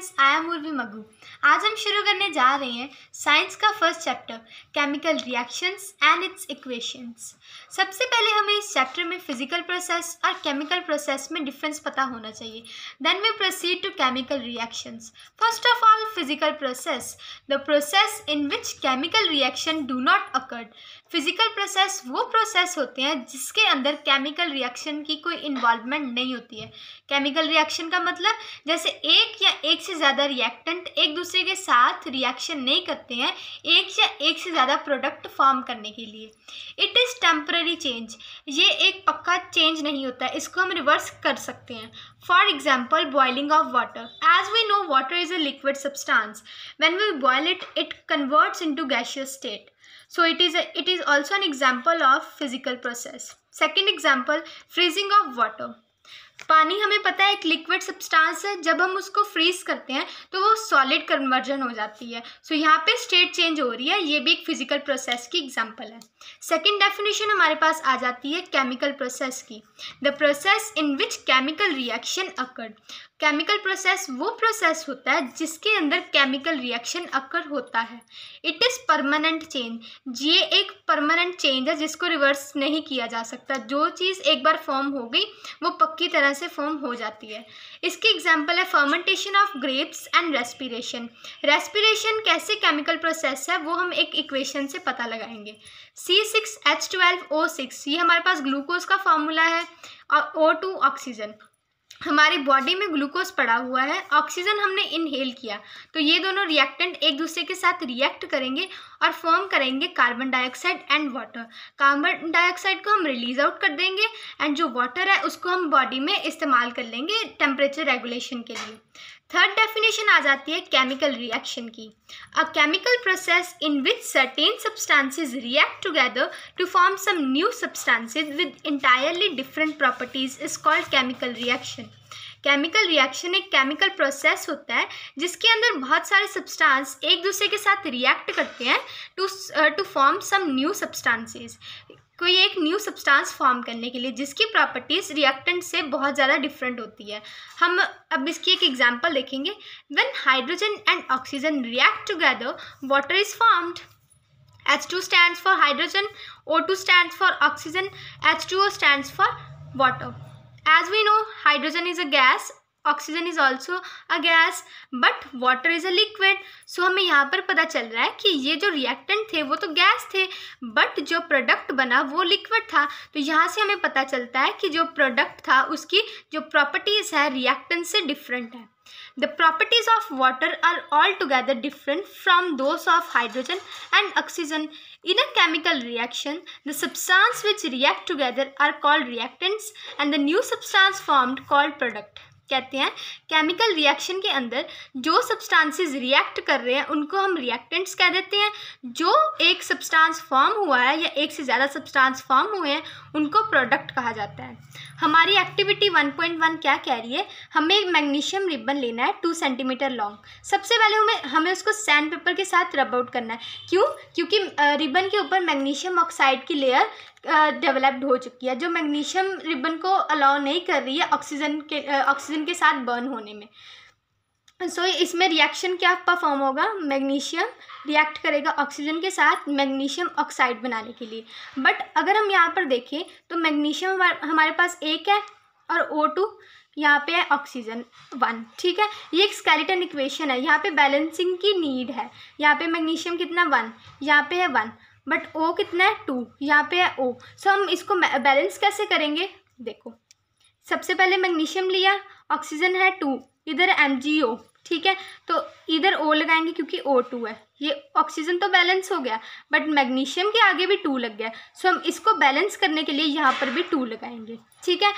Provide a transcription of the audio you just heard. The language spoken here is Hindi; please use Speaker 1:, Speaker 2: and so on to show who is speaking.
Speaker 1: Students I am Urvi Magu आज हम शुरू करने जा रहे हैं साइंस का first chapter chemical reactions and its equations सबसे पहले हमें इस चैप्टर में फ़िज़िकल प्रोसेस और केमिकल प्रोसेस में डिफरेंस पता होना चाहिए। Then we proceed to chemical reactions first of all physical process the process in which chemical reaction do not occurred physical process वो प्रोसेस होते हैं जिसके अंदर केमिकल रिएक्शन की कोई इन्वॉल्वमेंट नहीं होती है। केमिकल रिएक्शन का मतलब जैसे एक या एक से ज़्यादा रिएक्टेंट एक दूसरे के साथ रिएक्शन नहीं करते हैं एक या एक से ज़्यादा प्रोडक्ट फॉर्म करने के लिए। इट इज़ टेम्पररी चेंज ये एक पक्का चेंज नहीं होता इसको हम रिवर्स कर सकते हैं। For example boiling of water as we know water is a liquid substance when we boil it it converts into gaseous state it is a, it is also an example of physical process. Second example freezing of water. पानी हमें पता है एक लिक्विड सब्सटेंस है जब हम उसको फ्रीज करते हैं तो वो सॉलिड कन्वर्जन हो जाती है। सो so, यहाँ पे स्टेट चेंज हो रही है ये भी एक फ़िज़िकल प्रोसेस की एग्जांपल है। सेकंड डेफिनेशन हमारे पास आ जाती है केमिकल प्रोसेस की। The process in which chemical reaction occurred chemical process वो प्रोसेस होता है जिसके अंदर केमिकल रिएक्शन अक्कर होता है। इट इज़ परमानेंट चेंज ये एक परमानेंट चेंज है जिसको रिवर्स नहीं किया जा सकता। जो चीज़ एक बार फॉर्म हो गई, वो पक्की तरह से फॉर्म हो जाती है। इसकी एग्जांपल है fermentation of grapes and respiration respiration कैसे केमिकल प्रोसेस है, वो हम एक इक्वेशन से पता लगाएँगे। C six H twelve O six ये हमारे पास ग्लूकोज का फॉर्मूला है, और ओ टू ऑक्सीजन हमारी बॉडी में ग्लूकोज पड़ा हुआ है ऑक्सीजन हमने इनहेल किया। तो ये दोनों रिएक्टेंट एक दूसरे के साथ रिएक्ट करेंगे और फॉर्म करेंगे carbon dioxide and water carbon dioxide को हम रिलीज़ आउट कर देंगे एंड जो वाटर है उसको हम बॉडी में इस्तेमाल कर लेंगे टेम्परेचर रेगुलेशन के लिए। थर्ड डेफिनेशन आ जाती है केमिकल रिएक्शन की। A chemical process in which certain substances react together to form some new substances with entirely different properties is called chemical reaction chemical reaction एक केमिकल प्रोसेस होता है, जिसके अंदर बहुत सारे सब्सटेंस एक दूसरे के साथ रिएक्ट करते हैं to to form some new substances कोई एक न्यू सब्सटेंस फॉर्म करने के लिए जिसकी प्रॉपर्टीज़ रिएक्टेंट से बहुत ज़्यादा डिफरेंट होती है। हम अब इसकी एक एग्जांपल देखेंगे। When hydrogen and oxygen react together water is formed H2 stands for hydrogen, O2 stands for oxygen, H2O stands for water. As we know, hydrogen is a gas oxygen is also a gas but water is a liquid so हमें यहाँ पर पता चल रहा है कि ये जो रिएक्टेंट थे, वो तो गैस थे बट जो प्रोडक्ट बना, वो लिक्विड था। तो यहाँ से हमें पता चलता है कि जो प्रोडक्ट था, उसकी जो प्रॉपर्टीज़ है रिएक्टेंट से डिफरेंट है। The properties of water are all together different from those of hydrogen and oxygen in a chemical reaction the substance which react together are called reactants and the new substance formed called product कहते हैं केमिकल रिएक्शन के अंदर जो सब्सटेंसेस रिएक्ट कर रहे हैं, उनको हम रिएक्टेंट्स कह देते हैं। जो एक सब्सटेंस फॉर्म हुआ है या एक से ज़्यादा सब्सटेंस फॉर्म हुए हैं, उनको प्रोडक्ट कहा जाता है। हमारी एक्टिविटी 1.1 क्या कह रही है? हमें एक मैग्नीशियम रिबन लेना है टू सेंटीमीटर लॉन्ग सबसे पहले हमें हमें उसको सैंड पेपर के साथ रब आउट करना है। क्यों? क्योंकि रिबन के ऊपर मैग्नीशियम ऑक्साइड की लेयर डेवलप्ड हो चुकी है। जो मैग्नीशियम रिबन को अलाउ नहीं कर रही है ऑक्सीजन के ऑक्सीजन के साथ बर्न होने में। सो so, इसमें रिएक्शन क्या परफॉर्म होगा? मैग्नीशियम रिएक्ट करेगा ऑक्सीजन के साथ मैग्नीशियम ऑक्साइड बनाने के लिए। बट अगर हम यहाँ पर देखें तो मैग्नीशियम हमारे पास एक है और ओ टू यहाँ पे है ऑक्सीजन वन ठीक है? ये एक स्केलेटन इक्वेशन है। यहाँ पे बैलेंसिंग की नीड है। यहाँ पे मैग्नीशियम कितना वन यहाँ पे है वन बट ओ कितना है टू यहाँ पे है ओ सो so, हम इसको बैलेंस कैसे करेंगे? देखो सबसे पहले मैग्नीशियम लिया ऑक्सीजन है टू इधर एम जी ओ ठीक है? तो इधर ओ लगाएँगे क्योंकि ओ टू है। ये ऑक्सीजन तो बैलेंस हो गया बट मैग्नीशियम के आगे भी टू लग गया। सो हम इसको बैलेंस करने के लिए यहाँ पर भी टू लगाएँगे। ठीक है?